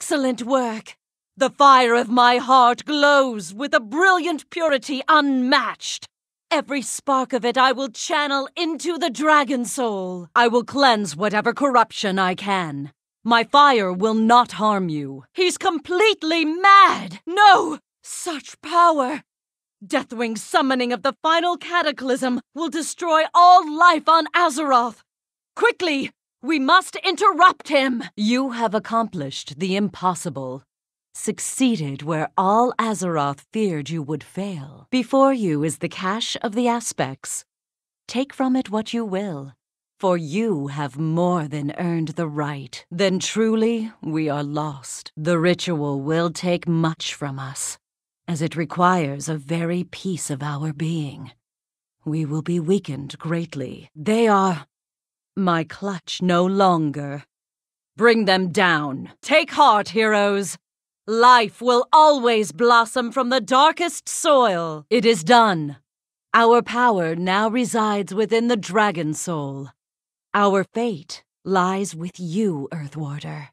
Excellent work! The fire of my heart glows with a brilliant purity unmatched. Every spark of it I will channel into the dragon soul. I will cleanse whatever corruption I can. My fire will not harm you. He's completely mad! No! Such power! Deathwing's summoning of the final cataclysm will destroy all life on Azeroth! Quickly! We must interrupt him! You have accomplished the impossible succeeded where all Azeroth feared you would fail. Before you is the cache of the aspects. Take from it what you will, for you have more than earned the right. Then truly we are lost. The ritual will take much from us, as it requires a very piece of our being. We will be weakened greatly. They are my clutch no longer. Bring them down. Take heart, heroes. Life will always blossom from the darkest soil. It is done. Our power now resides within the dragon soul. Our fate lies with you, Earthwarder.